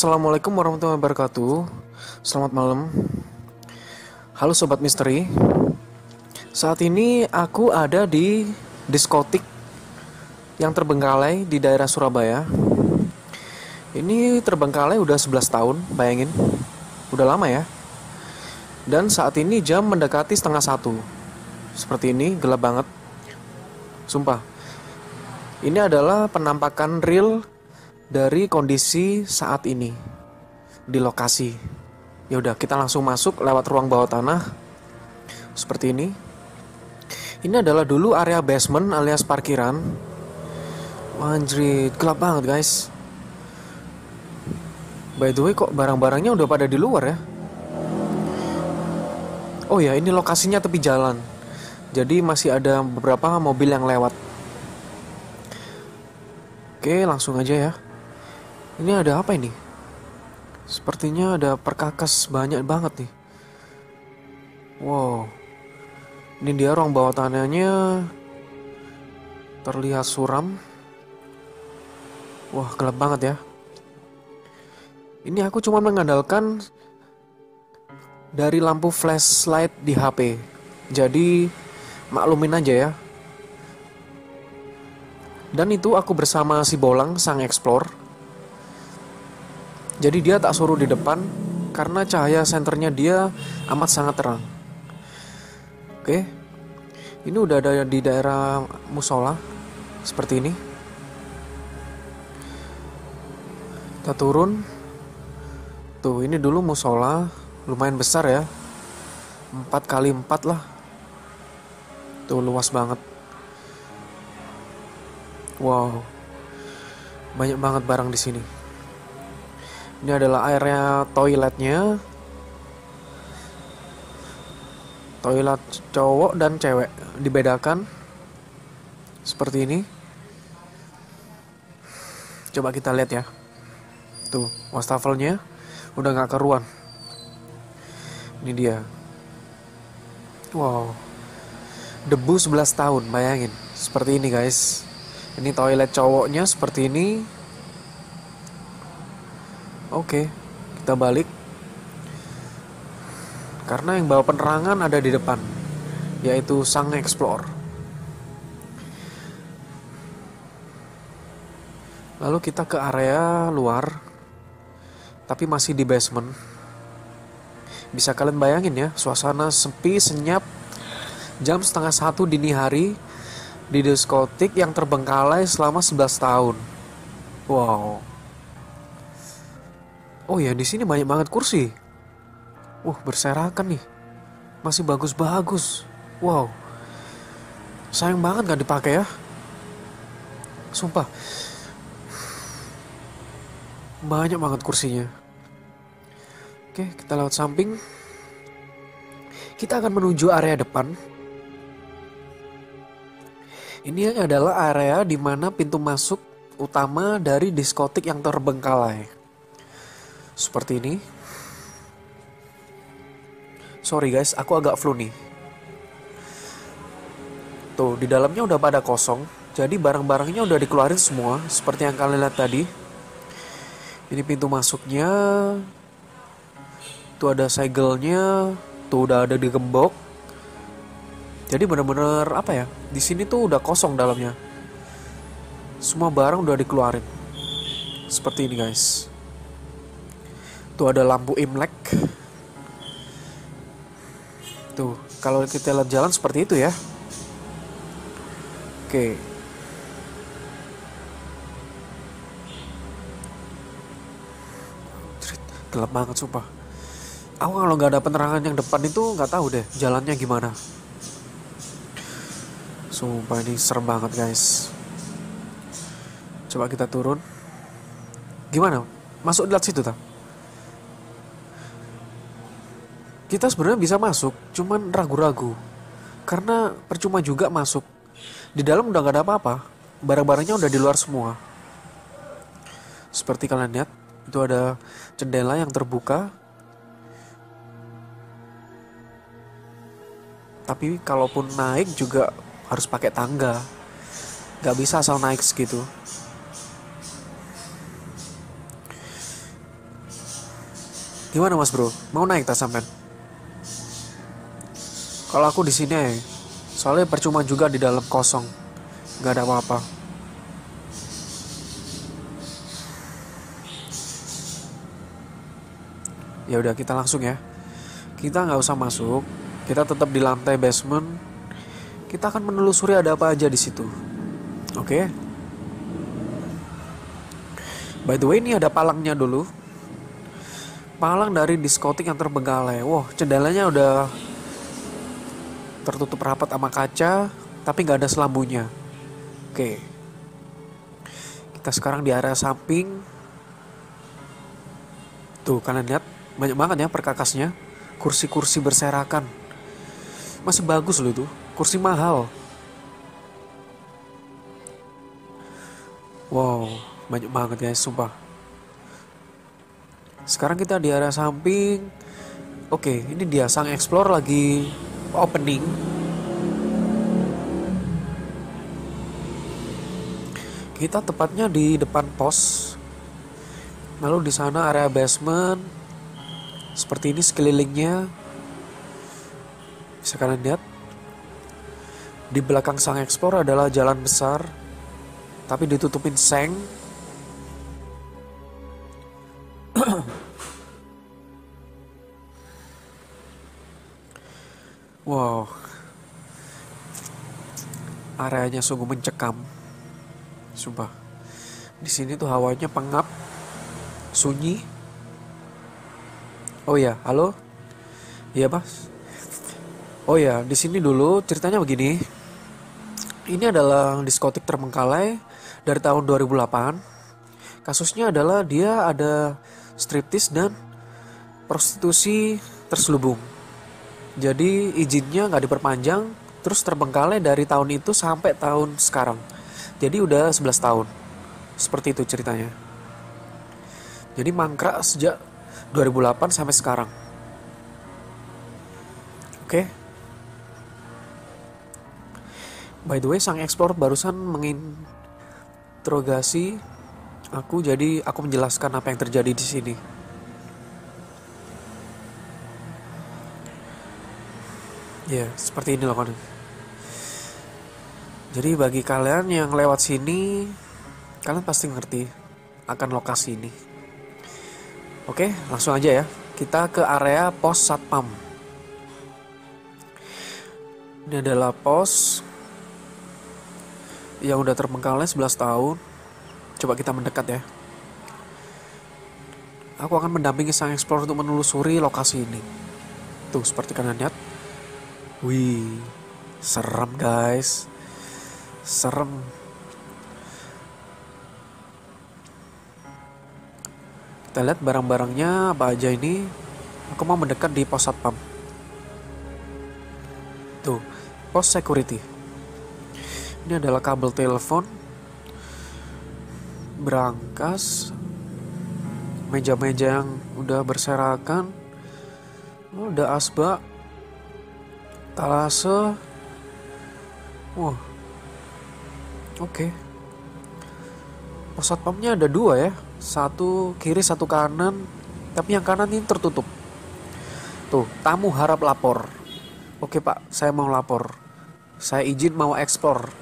Assalamualaikum warahmatullahi wabarakatuh. Selamat malam. Halo sobat misteri. Saat ini aku ada di diskotik yang terbengkalai di daerah Surabaya. Ini terbengkalai udah 11 tahun, bayangin. Udah lama ya. Dan saat ini jam mendekati setengah satu. Seperti ini, gelap banget. Sumpah. Ini adalah penampakan real dari kondisi saat ini di lokasi. Ya udah, kita langsung masuk lewat ruang bawah tanah seperti ini. Ini adalah dulu area basement alias parkiran. Anjrit, gelap banget guys. By the way, kok barang-barangnya udah pada di luar ya? Oh ya, ini lokasinya tepi jalan. Jadi masih ada beberapa mobil yang lewat. Oke, langsung aja ya. Ini ada apa ini? Sepertinya ada perkakas banyak banget nih. Wow. Ini dia ruang bawah tanahnya terlihat suram. Wah, gelap banget ya. Ini aku cuma mengandalkan dari lampu flashlight di HP. Jadi maklumin aja ya. Dan itu aku bersama si Bolang sang explore jadi dia tak suruh di depan karena cahaya senternya dia amat sangat terang. Oke. Ini udah ada di daerah musola seperti ini. Kita turun. Tuh, ini dulu musola lumayan besar ya. 4 kali 4 lah. Tuh luas banget. Wow. Banyak banget barang di sini. Ini adalah area toiletnya. Toilet cowok dan cewek dibedakan seperti ini. Coba kita lihat ya. Tuh, wastafelnya udah nggak keruan. Ini dia. Wow. Debu 11 tahun, bayangin. Seperti ini, guys. Ini toilet cowoknya seperti ini. Oke, kita balik. Karena yang bawa penerangan ada di depan, yaitu sang explore. Lalu kita ke area luar, tapi masih di basement. Bisa kalian bayangin ya, suasana sepi, senyap, jam setengah satu dini hari di diskotik yang terbengkalai selama 11 tahun. Wow. Oh ya, di sini banyak banget kursi. Wah, berserakan nih. Masih bagus-bagus. Wow. Sayang banget gak dipakai ya. Sumpah. Banyak banget kursinya. Oke, kita lewat samping. Kita akan menuju area depan. Ini adalah area di mana pintu masuk utama dari diskotik yang terbengkalai seperti ini. Sorry guys, aku agak flu nih. Tuh, di dalamnya udah pada kosong. Jadi barang-barangnya udah dikeluarin semua, seperti yang kalian lihat tadi. Ini pintu masuknya. Tuh ada segelnya, tuh udah ada di gembok. Jadi bener-bener apa ya? Di sini tuh udah kosong dalamnya. Semua barang udah dikeluarin. Seperti ini guys. Tuh ada lampu imlek. Tuh, kalau kita lihat jalan seperti itu ya. Oke. Gelap banget sumpah. Aku kalau nggak ada penerangan yang depan itu nggak tahu deh jalannya gimana. Sumpah ini serem banget guys. Coba kita turun. Gimana? Masuk lihat situ tak? Kita sebenarnya bisa masuk, cuman ragu-ragu. Karena percuma juga masuk. Di dalam udah gak ada apa-apa. Barang-barangnya udah di luar semua. Seperti kalian lihat, itu ada jendela yang terbuka. Tapi kalaupun naik juga harus pakai tangga. Gak bisa asal naik segitu. Gimana Mas Bro? Mau naik tak sampean? Kalau aku di sini ya, soalnya percuma juga di dalam kosong, nggak ada apa-apa. Ya udah kita langsung ya. Kita nggak usah masuk, kita tetap di lantai basement. Kita akan menelusuri ada apa aja di situ. Oke? By the way ini ada palangnya dulu. Palang dari diskotik yang terbengkalai. Wow, jendelanya udah tertutup rapat sama kaca, tapi nggak ada selambunya. Oke. Kita sekarang di area samping. Tuh, kalian lihat banyak banget ya perkakasnya. Kursi-kursi berserakan. Masih bagus loh itu. Kursi mahal. Wow, banyak banget guys, sumpah. Sekarang kita di area samping. Oke, ini dia sang explore lagi opening. Kita tepatnya di depan pos. Lalu di sana area basement. Seperti ini sekelilingnya. Bisa kalian lihat. Di belakang sang explore adalah jalan besar. Tapi ditutupin seng. Wow. Areanya sungguh mencekam. Sumpah. Di sini tuh hawanya pengap, sunyi. Oh ya, halo? Iya, Mas. Oh ya, di sini dulu ceritanya begini. Ini adalah diskotik terbengkalai dari tahun 2008. Kasusnya adalah dia ada striptis dan prostitusi terselubung. Jadi izinnya nggak diperpanjang, terus terbengkalai dari tahun itu sampai tahun sekarang. Jadi udah 11 tahun. Seperti itu ceritanya. Jadi mangkrak sejak 2008 sampai sekarang. Oke. By the way, sang ekspor barusan menginterogasi aku, jadi aku menjelaskan apa yang terjadi di sini. Ya, seperti ini loh. Jadi bagi kalian yang lewat sini, kalian pasti ngerti akan lokasi ini. Oke, langsung aja ya. Kita ke area pos satpam. Ini adalah pos yang udah terbengkalai 11 tahun. Coba kita mendekat ya. Aku akan mendampingi sang explorer untuk menelusuri lokasi ini. Tuh, seperti kalian lihat. Wih, serem guys. Serem. Kita lihat barang-barangnya apa aja ini. Aku mau mendekat di pos satpam. Tuh, pos security. Ini adalah kabel telepon, berangkas, meja-meja yang udah berserakan, udah asbak, talase wah. Oke. Okay. pos satpamnya ada dua ya. Satu kiri satu kanan. Tapi yang kanan ini tertutup. Tuh tamu harap lapor. Oke okay, pak. Saya mau lapor. Saya izin mau ekspor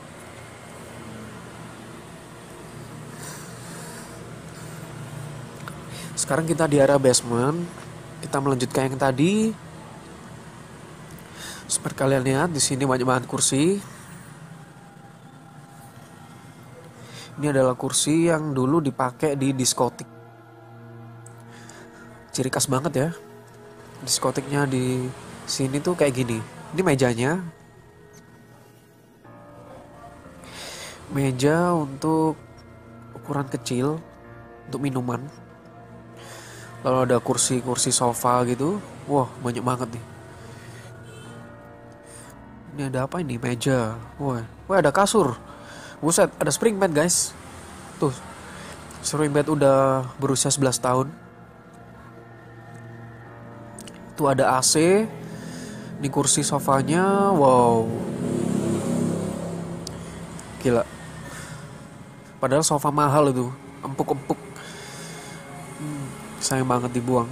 sekarang kita di area basement. Kita melanjutkan yang tadi seperti kalian lihat di sini banyak banget kursi. Ini adalah kursi yang dulu dipakai di diskotik. Ciri khas banget ya. Diskotiknya di sini tuh kayak gini. Ini mejanya. Meja untuk ukuran kecil untuk minuman. Lalu ada kursi-kursi sofa gitu. Wah, banyak banget nih. Ini ada apa ini? Meja. Wah, wah ada kasur. Buset, ada spring bed guys. Tuh, spring bed udah berusia 11 tahun. Tuh ada AC. Ini kursi sofanya, wow. Gila. Padahal sofa mahal itu, empuk-empuk. Hmm, sayang banget dibuang.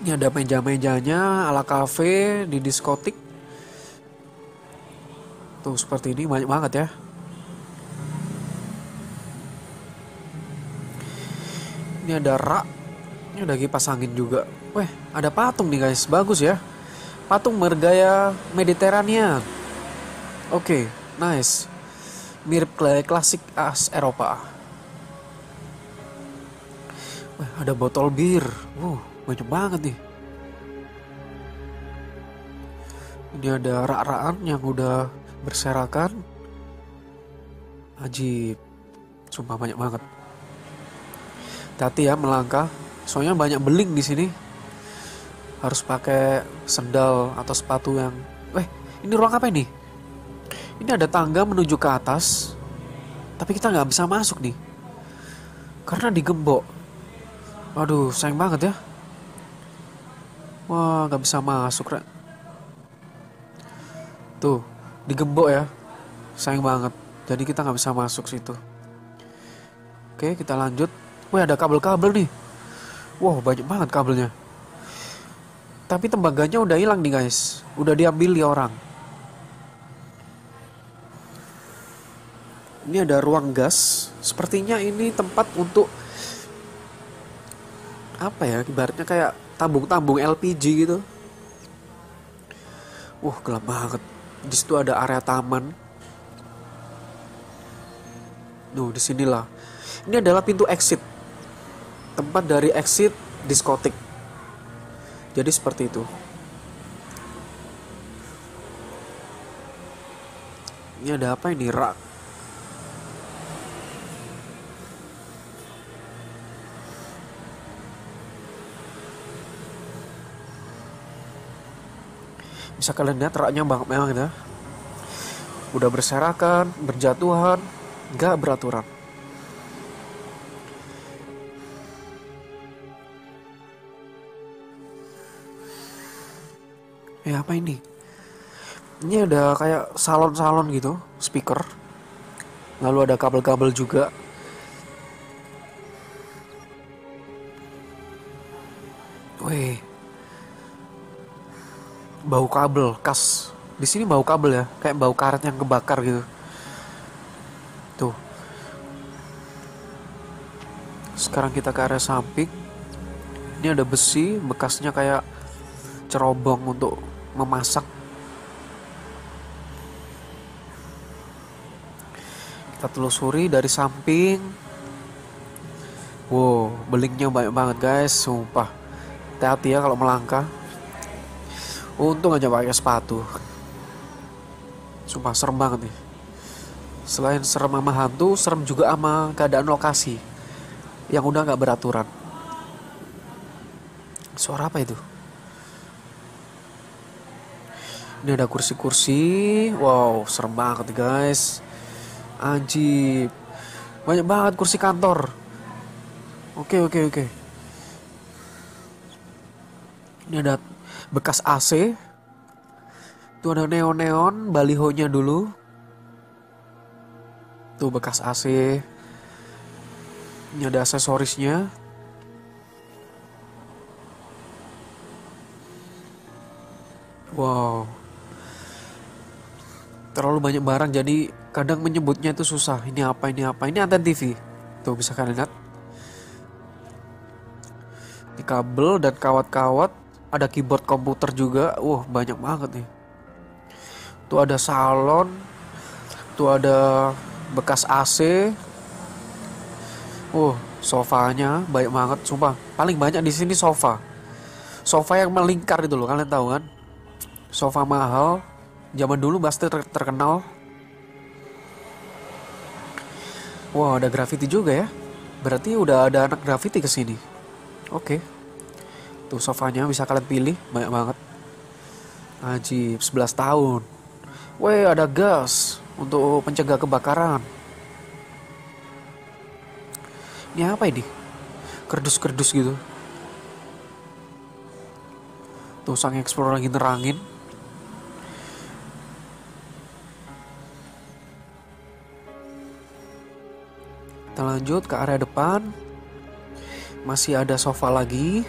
Ini ada meja-mejanya ala cafe di diskotik. Tuh seperti ini banyak banget ya. Ini ada rak. Ini ada kipas angin juga. Weh, ada patung nih guys. Bagus ya. Patung bergaya Mediterania. Oke, okay, nice. Mirip klasik as Eropa. Wah, ada botol bir. Wow, banyak banget nih. Ini ada rak-rakan yang udah berserakan. Ajib. Sumpah banyak banget. Hati ya melangkah. Soalnya banyak beling di sini. Harus pakai sendal atau sepatu yang Eh, ini ruang apa ini? Ini ada tangga menuju ke atas. Tapi kita nggak bisa masuk nih. Karena digembok. Aduh, sayang banget ya. Wah, nggak bisa masuk, Rek. Tuh, digembok ya. Sayang banget. Jadi kita nggak bisa masuk situ. Oke, kita lanjut. Wah, ada kabel-kabel nih. Wow, banyak banget kabelnya. Tapi tembaganya udah hilang nih, guys. Udah diambil di orang. Ini ada ruang gas. Sepertinya ini tempat untuk apa ya ibaratnya kayak tabung-tabung LPG gitu wah gelap banget di situ ada area taman Nuh, di sinilah. Ini adalah pintu exit. Tempat dari exit diskotik. Jadi seperti itu. Ini ada apa ini? Rak. Bisa kalian lihat raknya banget memang ya. Udah berserakan, berjatuhan, nggak beraturan. Ya apa ini? Ini ada kayak salon-salon gitu, speaker. Lalu ada kabel-kabel juga. Wih, bau kabel kas. Di sini bau kabel ya kayak bau karet yang kebakar gitu. Tuh. Sekarang kita ke area samping. Ini ada besi bekasnya kayak cerobong untuk memasak. Kita telusuri dari samping. Wow belingnya banyak banget guys sumpah. Hati-hati ya kalau melangkah Untung aja pakai sepatu. Sumpah serem banget nih. Selain serem sama hantu, serem juga sama keadaan lokasi yang udah nggak beraturan. Suara apa itu? Ini ada kursi-kursi. Wow, serem banget guys. Anjir. Banyak banget kursi kantor. Oke, oke, oke. Ini ada bekas AC tuh ada neon-neon balihonya dulu. Tuh bekas AC ini ada aksesorisnya. Wow. Terlalu banyak barang jadi kadang menyebutnya itu susah. Ini apa ini apa? Ini anten TV tuh bisa kalian lihat. Ini kabel dan kawat-kawat ada keyboard komputer juga wah banyak banget nih tuh ada salon tuh ada bekas AC uh sofanya banyak banget sumpah paling banyak di sini sofa sofa yang melingkar itu loh kalian tahu kan sofa mahal zaman dulu pasti ter terkenal Wah, wow, ada graffiti juga ya. Berarti udah ada anak graffiti ke sini. Oke. Okay. Tuh sofanya bisa kalian pilih banyak banget. Ajib 11 tahun. Weh ada gas untuk pencegah kebakaran. Ini apa ini? Kerdus-kerdus gitu. Tuh sang explorer lagi nerangin. Kita lanjut ke area depan. Masih ada sofa lagi.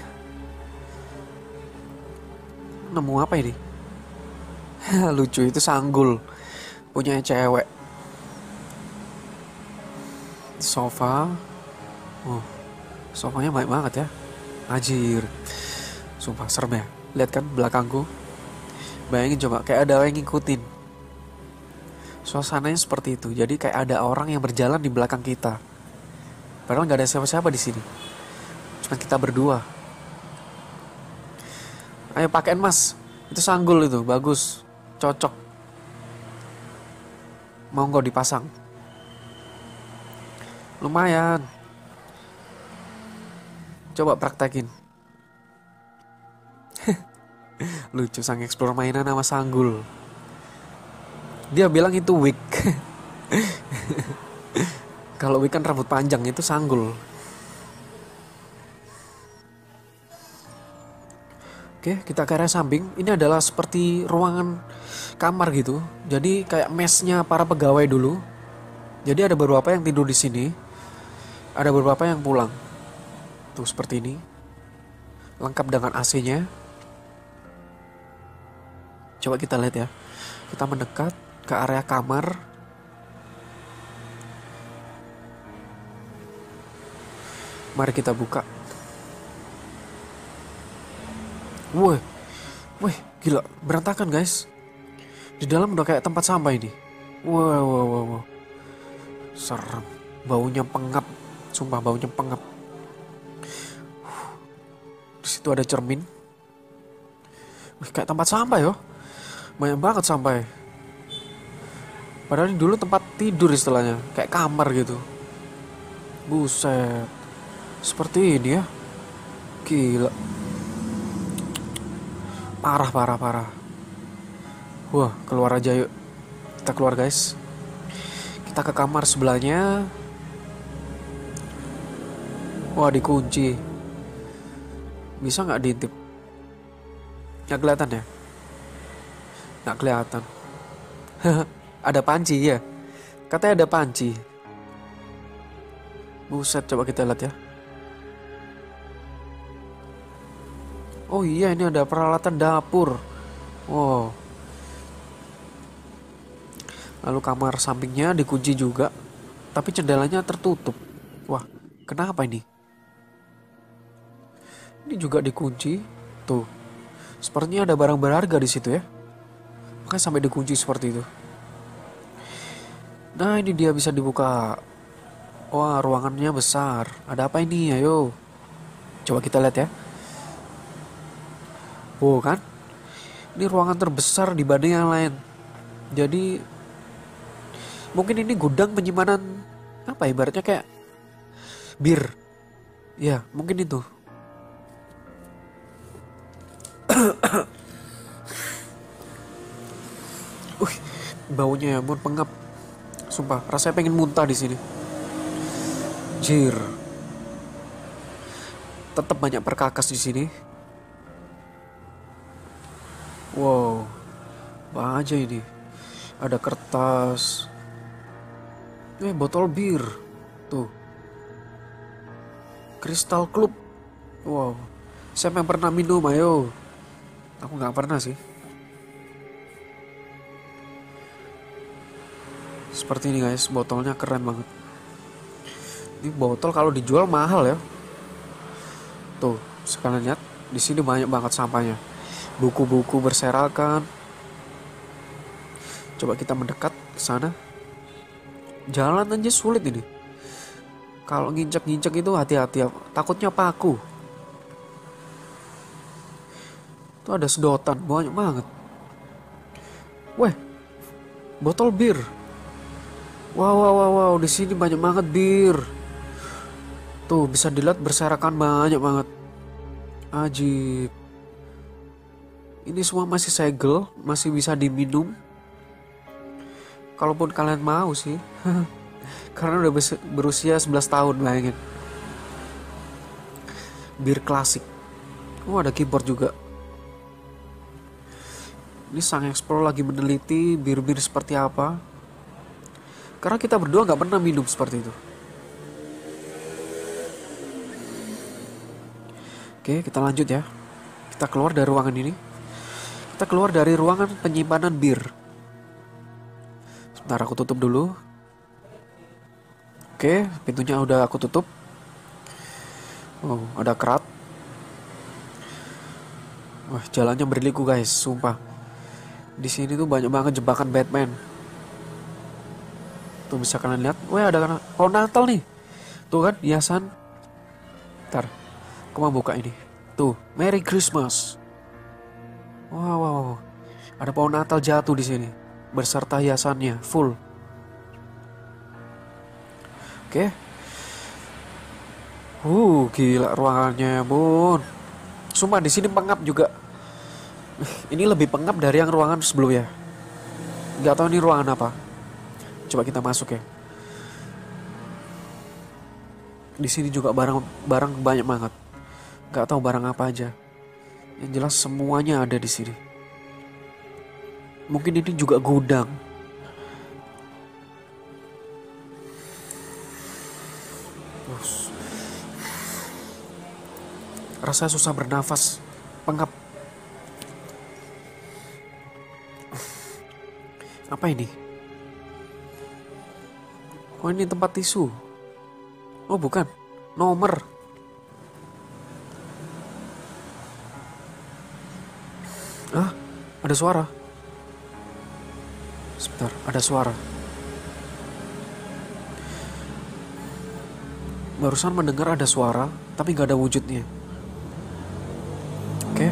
Nemu apa ini? Lucu itu sanggul. Punya cewek. Sofa. Oh, sofanya baik banget ya. Anjir. Sumpah serem ya. Lihat kan belakangku. Bayangin coba kayak ada yang ngikutin. Suasananya seperti itu. Jadi kayak ada orang yang berjalan di belakang kita. Padahal nggak ada siapa-siapa di sini. Cuma kita berdua. Ayo pakein mas. Itu sanggul itu, bagus. Cocok. Mau nggak dipasang? Lumayan. Coba praktekin. Lucu sang explore mainan sama sanggul. Dia bilang itu wig. Kalau wig kan rambut panjang itu sanggul. Oke, kita ke area samping. Ini adalah seperti ruangan kamar gitu. Jadi kayak mesnya para pegawai dulu. Jadi ada beberapa yang tidur di sini. Ada beberapa yang pulang. Tuh seperti ini. Lengkap dengan AC-nya. Coba kita lihat ya. Kita mendekat ke area kamar. Mari kita buka. Woi, woi, gila, berantakan guys. Di dalam udah kayak tempat sampah ini. Wow, wow, wow, wow. Serem, baunya pengap, sumpah baunya pengap. Di situ ada cermin. Wih, kayak tempat sampah yo. Banyak banget sampah. Padahal ini dulu tempat tidur istilahnya, kayak kamar gitu. Buset. Seperti ini ya. Gila. Parah, parah, parah. Wah, keluar aja yuk. Kita keluar guys. Kita ke kamar sebelahnya. Wah, dikunci. Bisa nggak diintip? Nggak kelihatan ya? Nggak kelihatan. ada panci ya. Katanya ada panci. Buset, coba kita lihat ya. Oh iya, ini ada peralatan dapur. Wow. Lalu kamar sampingnya dikunci juga, tapi jendelanya tertutup. Wah, kenapa ini? Ini juga dikunci. Tuh. Sepertinya ada barang berharga di situ ya. Makanya sampai dikunci seperti itu. Nah, ini dia bisa dibuka. Wah, ruangannya besar. Ada apa ini? Ayo. Coba kita lihat ya. Wow kan? Ini ruangan terbesar dibanding yang lain. Jadi mungkin ini gudang penyimpanan apa ibaratnya kayak bir. Ya, mungkin itu. Wih, baunya ya ampun pengap. Sumpah, rasanya pengen muntah di sini. Jir. Tetap banyak perkakas di sini. Wow, apa aja ini? Ada kertas. Eh, botol bir. Tuh. Kristal Club. Wow. Siapa yang pernah minum, ayo. Aku nggak pernah sih. Seperti ini guys, botolnya keren banget. Ini botol kalau dijual mahal ya. Tuh, sekalian lihat, di sini banyak banget sampahnya buku-buku berserakan. Coba kita mendekat ke sana. Jalan aja sulit ini. Kalau nginjek-nginjek itu hati-hati, takutnya paku. Itu ada sedotan banyak banget. Weh, botol bir. Wow, wow, wow, wow, di sini banyak banget bir. Tuh bisa dilihat berserakan banyak banget. Ajib. Ini semua masih segel, masih bisa diminum. Kalaupun kalian mau sih. Karena udah berusia 11 tahun bayangin. Bir klasik. Oh ada keyboard juga. Ini sang explore lagi meneliti bir-bir seperti apa. Karena kita berdua nggak pernah minum seperti itu. Oke, kita lanjut ya. Kita keluar dari ruangan ini. Kita keluar dari ruangan penyimpanan bir. Sebentar aku tutup dulu. Oke, pintunya udah aku tutup. Oh, ada kerat. Wah, jalannya berliku guys, sumpah. Di sini tuh banyak banget jebakan Batman. Tuh bisa kalian lihat. Wah, ada pohon Natal nih. Tuh kan, hiasan. Ntar, aku mau buka ini. Tuh, Merry Christmas. Wow, wow, wow. Ada pohon Natal jatuh di sini berserta hiasannya full. Oke. Uh, gila ruangannya, Bun. Sumpah di sini pengap juga. Ini lebih pengap dari yang ruangan sebelumnya. Gak tahu ini ruangan apa. Coba kita masuk ya. Di sini juga barang barang banyak banget. Gak tahu barang apa aja. Yang jelas semuanya ada di sini. Mungkin ini juga gudang. Rasa susah bernafas, pengap. Apa ini? Oh ini tempat tisu. Oh bukan, nomor. Ada suara. Sebentar, ada suara. Barusan mendengar ada suara, tapi gak ada wujudnya. Oke.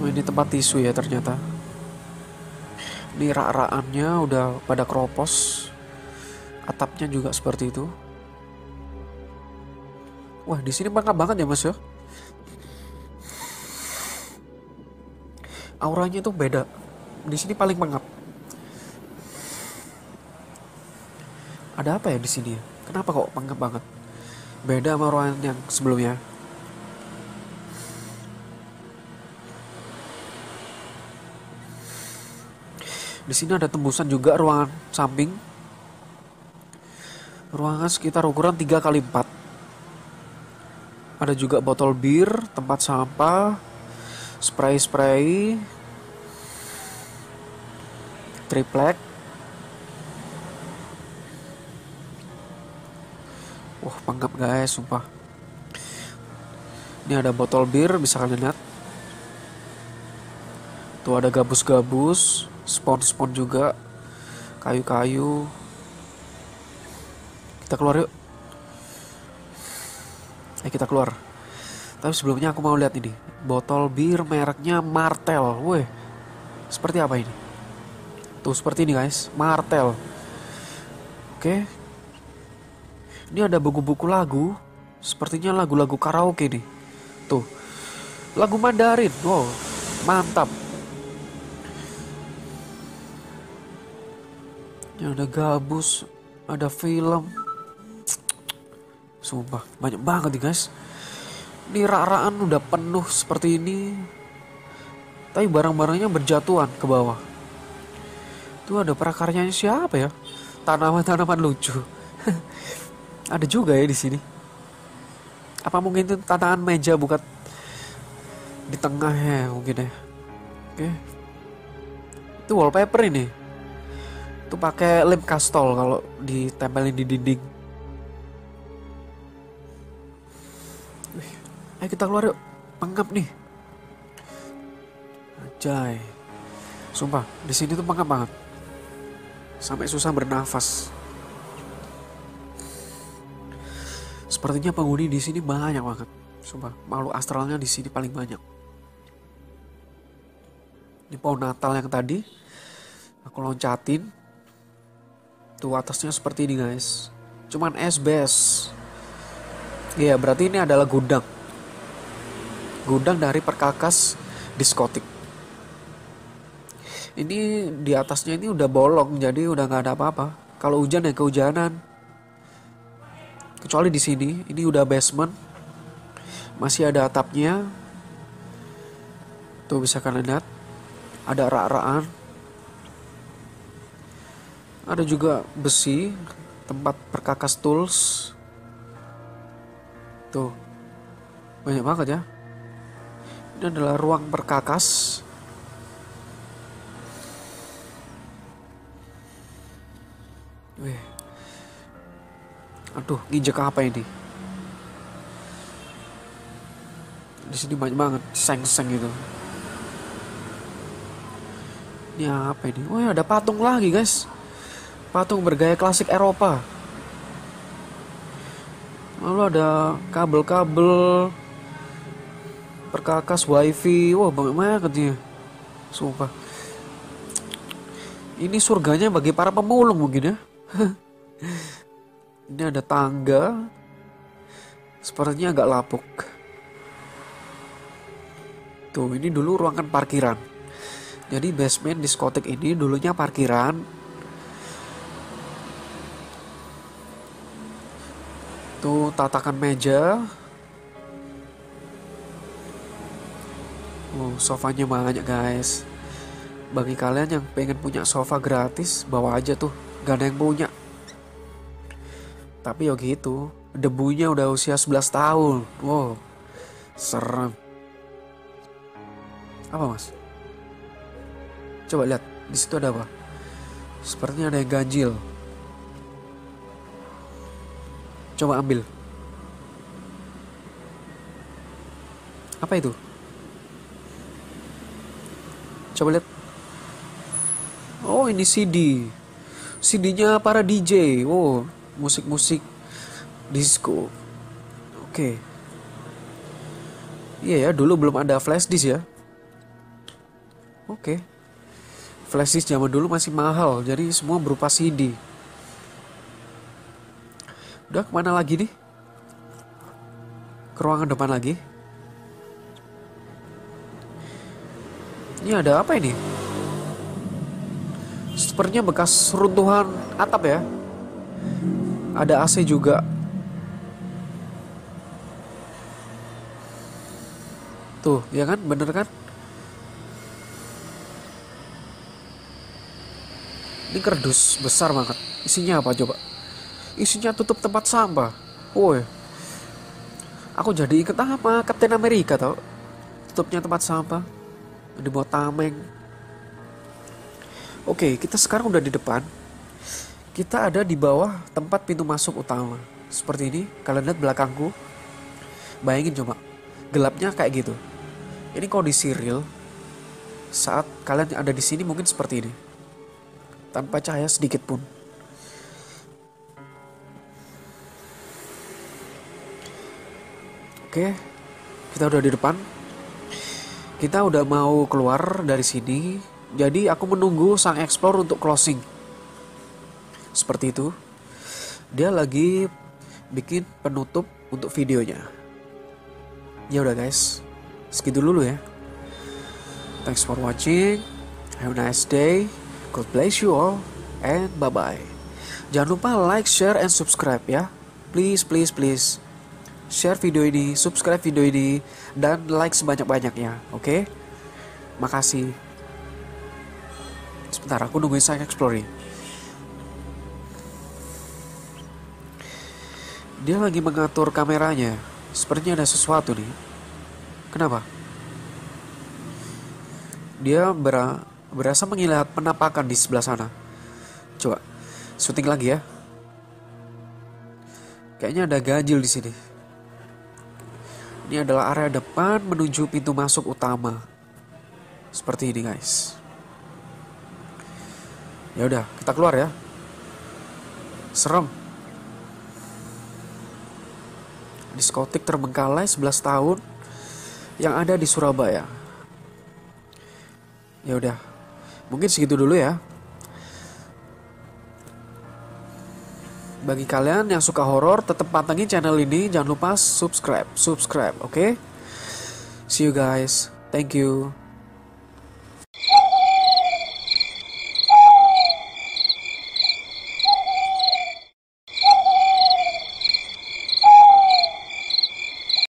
Oh, ini tempat tisu ya ternyata. Ini rak-rakannya udah pada keropos. Atapnya juga seperti itu. Wah, di sini bangga banget ya, Mas ya. Auranya tuh beda. Di sini paling mengap. Ada apa ya di sini? Kenapa kok mengap banget? Beda sama ruangan yang sebelumnya. Di sini ada tembusan juga ruangan samping. Ruangan sekitar ukuran 3 kali 4. Ada juga botol bir, tempat sampah, spray-spray, triplek. Wah, pengap guys, sumpah. Ini ada botol bir, bisa kalian lihat. Tuh ada gabus-gabus, spon-spon juga, kayu-kayu. Kita keluar yuk. Eh kita keluar. Tapi sebelumnya aku mau lihat ini. Botol bir mereknya Martel. Weh. Seperti apa ini? Tuh seperti ini guys. Martel. Oke. Ini ada buku-buku lagu. Sepertinya lagu-lagu karaoke nih. Tuh. Lagu Mandarin. Wow. Mantap. Ini ada gabus. Ada film. Sumpah. Banyak banget nih guys. Ini rak-rakan udah penuh seperti ini. Tapi barang-barangnya berjatuhan ke bawah. Itu ada prakaryanya siapa ya? Tanaman-tanaman lucu. ada juga ya di sini. Apa mungkin itu tantangan meja bukan di tengah ya mungkin ya. Oke. Itu wallpaper ini. Itu pakai lem kastol kalau ditempelin di dinding. Ayo kita keluar yuk. Pengap nih. Anjay. Sumpah, di sini tuh pengap banget. Sampai susah bernafas. Sepertinya penghuni di sini banyak banget. Sumpah, makhluk astralnya di sini paling banyak. Ini pohon Natal yang tadi aku loncatin. Tuh atasnya seperti ini guys. Cuman es bes. Iya, berarti ini adalah gudang gudang dari perkakas diskotik. Ini di atasnya ini udah bolong, jadi udah nggak ada apa-apa. Kalau hujan ya kehujanan. Kecuali di sini, ini udah basement, masih ada atapnya. Tuh bisa kalian lihat, ada rak-rakan. Ada juga besi, tempat perkakas tools. Tuh, banyak banget ya Ini adalah ruang perkakas. Wih. Aduh, nginjek apa ini? Di sini banyak banget seng-seng itu. Ini apa ini? Oh ya, ada patung lagi, guys. Patung bergaya klasik Eropa. Lalu ada kabel-kabel perkakas wifi. Wah, banyak banget dia. Sumpah. Ini surganya bagi para pemulung mungkin ya. Ini ada tangga. Sepertinya agak lapuk. Tuh, ini dulu ruangan parkiran. Jadi basement diskotik ini dulunya parkiran. Tuh tatakan meja. Sofanya banyak guys. Bagi kalian yang pengen punya sofa gratis, bawa aja tuh. Gak ada yang punya. Tapi ya gitu, debunya udah usia 11 tahun. Wow, serem. Apa mas? Coba lihat, di situ ada apa? Sepertinya ada yang ganjil. Coba ambil. Apa itu? Coba lihat. Oh, ini CD. CD-nya para DJ. Oh, musik-musik disco. Oke. Iya ya, dulu belum ada flash disk ya. Oke. Flash disk zaman dulu masih mahal, jadi semua berupa CD. Udah ke mana lagi nih? Ke ruangan depan lagi. Ini ada apa ini? Sepertinya bekas runtuhan atap ya. Ada AC juga. Tuh, ya kan? Bener kan? Ini kerdus besar banget. Isinya apa coba? Isinya tutup tempat sampah. Woi. Aku jadi inget apa? Captain America tau? Tutupnya tempat sampah. Dibuat tameng. Oke, kita sekarang udah di depan. Kita ada di bawah tempat pintu masuk utama. Seperti ini, kalian lihat belakangku. Bayangin coba, gelapnya kayak gitu. Ini kondisi real. Saat kalian ada di sini mungkin seperti ini tanpa cahaya sedikit pun. Oke, kita udah di depan. Kita udah mau keluar dari sini. Jadi aku menunggu sang explore untuk closing. Seperti itu. Dia lagi bikin penutup untuk videonya. Ya udah guys, segitu dulu ya. Thanks for watching. Have a nice day. God bless you all and bye bye. Jangan lupa like, share, and subscribe ya. Please, please, please. Share video ini, subscribe video ini, dan like sebanyak-banyaknya. Oke? Okay? Makasih. Sebentar, aku nungguin saya exploring. Dia lagi mengatur kameranya. Sepertinya ada sesuatu nih. Kenapa? Dia ber berasa mengilat penampakan di sebelah sana. Coba, syuting lagi ya. Kayaknya ada ganjil di sini. Ini adalah area depan menuju pintu masuk utama. Seperti ini, guys. Ya udah, kita keluar ya. Serem. Diskotik terbengkalai 11 tahun yang ada di Surabaya. Ya udah, Mungkin segitu dulu ya. Bagi kalian yang suka horor, tetap pantengin channel ini. Jangan lupa subscribe, subscribe, oke? Okay? See you guys. Thank you.